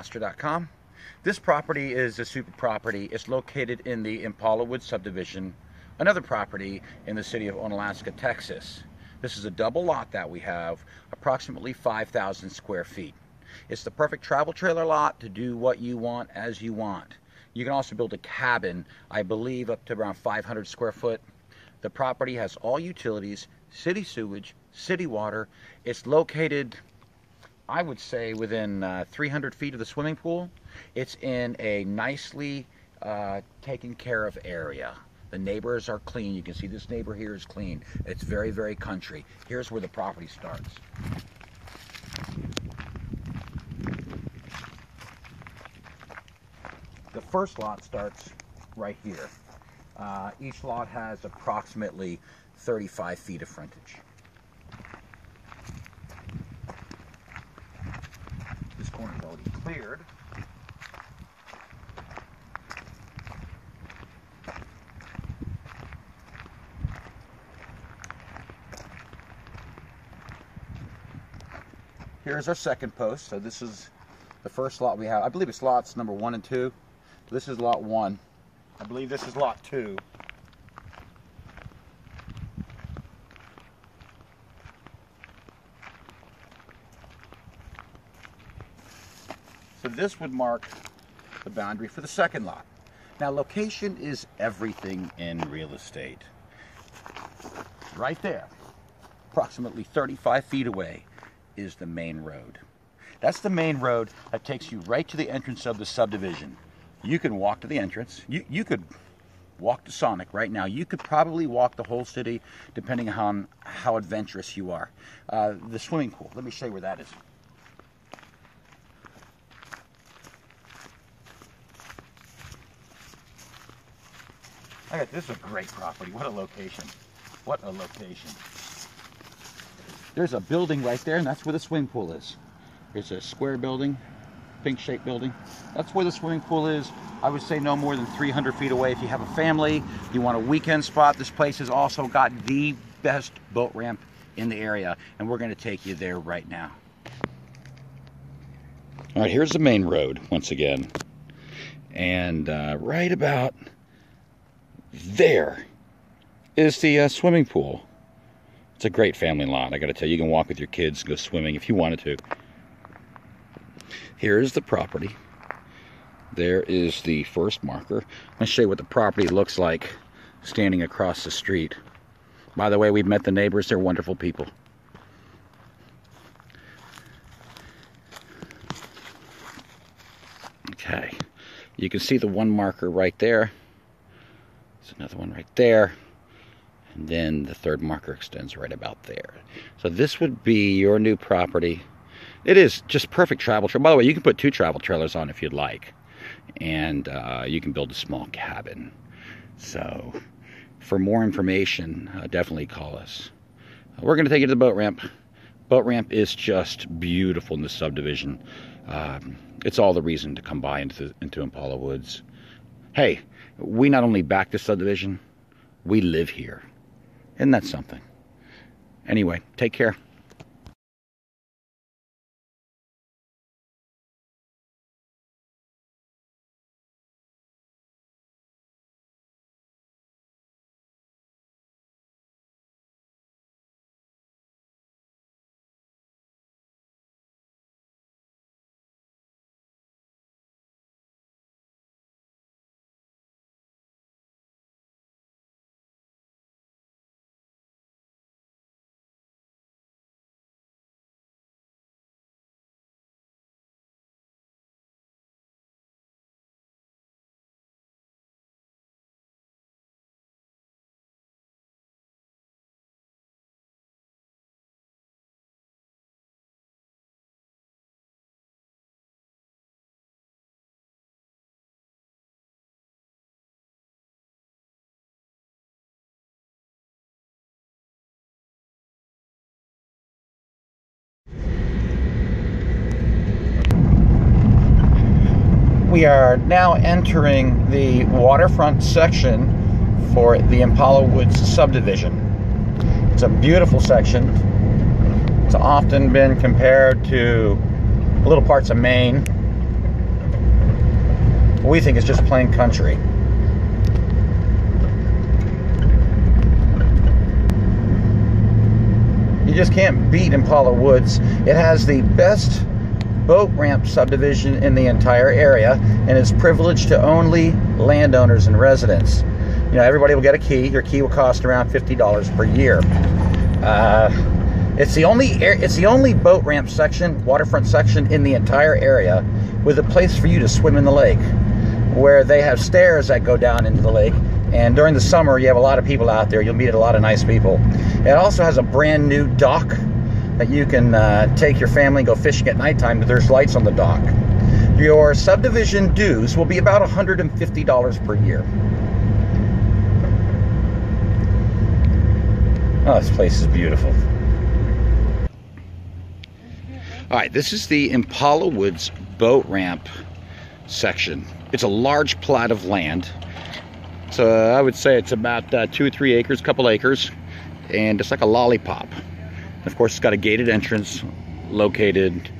Welcome This property is a super property. It's located in the Impala Woods subdivision, another property in the city of Onalaska, Texas. This is a double lot that we have, approximately 5,000 square feet. It's the perfect travel trailer lot to do what you want as you want. You can also build a cabin, I believe up to around 500 square foot. The property has all utilities, city sewage, city water. It's located I would say within uh, 300 feet of the swimming pool. It's in a nicely uh, taken care of area. The neighbors are clean. You can see this neighbor here is clean. It's very, very country. Here's where the property starts. The first lot starts right here. Uh, each lot has approximately 35 feet of frontage. Cleared. Here's our second post. So this is the first lot we have. I believe it's lots number one and two. This is lot one. I believe this is lot two. This would mark the boundary for the second lot. Now location is everything in real estate. Right there, approximately 35 feet away, is the main road. That's the main road that takes you right to the entrance of the subdivision. You can walk to the entrance. You, you could walk to Sonic right now. You could probably walk the whole city depending on how adventurous you are. Uh, the swimming pool, let me show you where that is. I got this is a great property. What a location. What a location. There's a building right there, and that's where the swimming pool is. It's a square building, pink shaped building. That's where the swimming pool is. I would say no more than 300 feet away. If you have a family, you want a weekend spot, this place has also got the best boat ramp in the area, and we're going to take you there right now. All right, here's the main road once again. And uh, right about there is the uh, swimming pool. It's a great family lot. I got to tell you, you can walk with your kids, go swimming if you wanted to. Here is the property. There is the first marker. Let me show you what the property looks like standing across the street. By the way, we've met the neighbors. They're wonderful people. Okay. You can see the one marker right there. There's another one right there. And then the third marker extends right about there. So this would be your new property. It is just perfect travel trailer. By the way, you can put two travel trailers on if you'd like. And uh, you can build a small cabin. So for more information, uh, definitely call us. We're going to take you to the boat ramp. Boat ramp is just beautiful in the subdivision. Um, it's all the reason to come by into, into Impala Woods. Hey, we not only back the subdivision, we live here. Isn't that something? Anyway, take care. We are now entering the waterfront section for the Impala Woods subdivision. It's a beautiful section. It's often been compared to little parts of Maine. We think it's just plain country. You just can't beat Impala Woods. It has the best boat ramp subdivision in the entire area, and it's privileged to only landowners and residents. You know, everybody will get a key. Your key will cost around $50 per year. Uh, it's the only it's the only boat ramp section, waterfront section in the entire area with a place for you to swim in the lake, where they have stairs that go down into the lake. And during the summer, you have a lot of people out there. You'll meet a lot of nice people. It also has a brand new dock that you can uh, take your family and go fishing at nighttime. but There's lights on the dock. Your subdivision dues will be about $150 per year. Oh, this place is beautiful. All right, this is the Impala Woods boat ramp section. It's a large plot of land. So uh, I would say it's about uh, two or three acres, couple acres, and it's like a lollipop. Of course, it's got a gated entrance located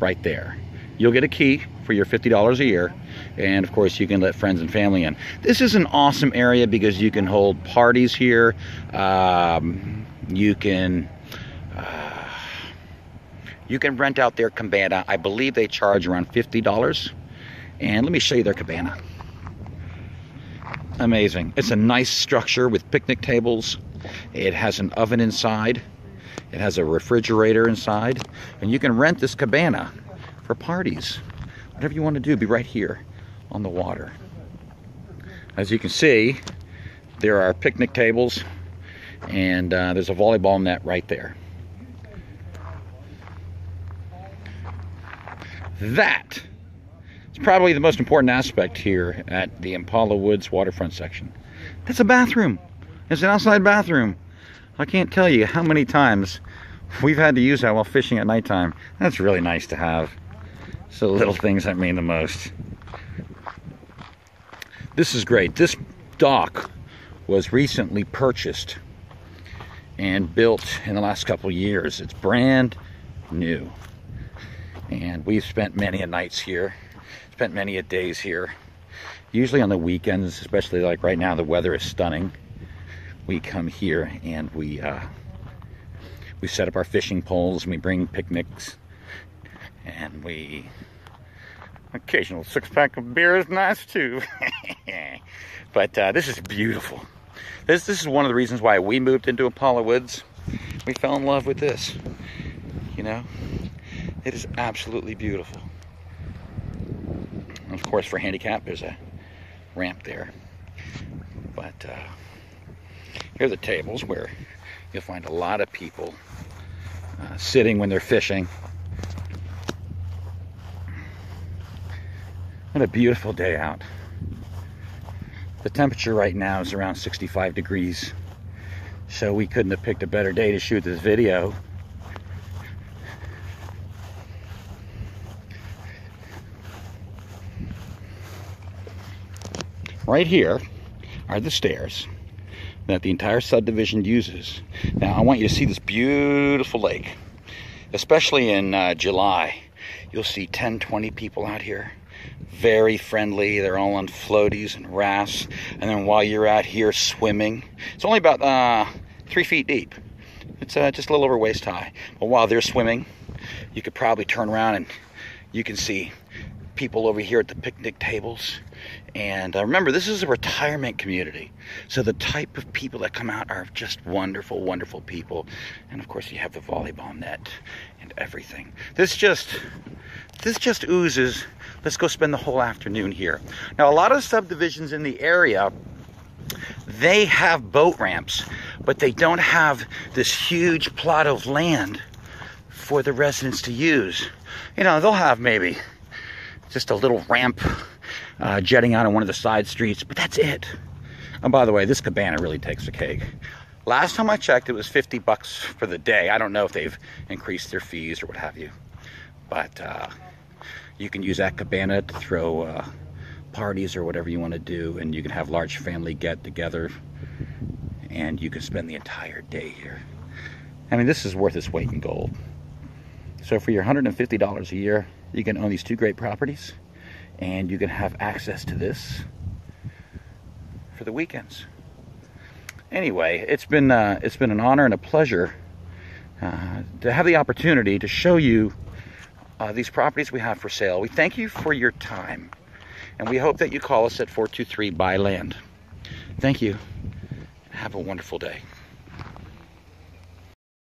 right there. You'll get a key for your $50 a year, and of course, you can let friends and family in. This is an awesome area because you can hold parties here. Um, you can uh, you can rent out their cabana. I believe they charge around $50. And let me show you their cabana. Amazing. It's a nice structure with picnic tables. It has an oven inside. It has a refrigerator inside. And you can rent this cabana for parties. Whatever you want to do, be right here on the water. As you can see, there are picnic tables and uh, there's a volleyball net right there. That is probably the most important aspect here at the Impala Woods waterfront section. That's a bathroom. It's an outside bathroom. I can't tell you how many times we've had to use that while fishing at nighttime. That's really nice to have. So little things that mean the most. This is great. This dock was recently purchased and built in the last couple years. It's brand new. And we've spent many a nights here, spent many a days here. Usually on the weekends, especially like right now, the weather is stunning. We come here and we uh, we set up our fishing poles and we bring picnics and we occasional six pack of beer is nice too. but uh, this is beautiful. This this is one of the reasons why we moved into Impala Woods. We fell in love with this. You know, it is absolutely beautiful. Of course, for handicap, there's a ramp there. But uh, here are the tables where you'll find a lot of people uh, sitting when they're fishing. What a beautiful day out. The temperature right now is around 65 degrees. So we couldn't have picked a better day to shoot this video. Right here are the stairs that the entire subdivision uses. Now I want you to see this beautiful lake, especially in uh, July. You'll see 10, 20 people out here. Very friendly. They're all on floaties and rafts. And then while you're out here swimming, it's only about uh, three feet deep. It's uh, just a little over waist high. But while they're swimming, you could probably turn around and you can see people over here at the picnic tables and uh, remember, this is a retirement community. So the type of people that come out are just wonderful, wonderful people. And of course, you have the volleyball net and everything. This just, this just oozes. Let's go spend the whole afternoon here. Now, a lot of subdivisions in the area, they have boat ramps, but they don't have this huge plot of land for the residents to use. You know, they'll have maybe just a little ramp uh, jetting out on one of the side streets, but that's it. And by the way, this cabana really takes the cake. Last time I checked, it was 50 bucks for the day. I don't know if they've increased their fees or what have you, but uh, you can use that cabana to throw uh, parties or whatever you want to do, and you can have large family get together, and you can spend the entire day here. I mean, this is worth its weight in gold. So for your $150 a year, you can own these two great properties and you can have access to this for the weekends. Anyway, it's been uh, it's been an honor and a pleasure uh, to have the opportunity to show you uh, these properties we have for sale. We thank you for your time, and we hope that you call us at 423 Buy Land. Thank you. Have a wonderful day.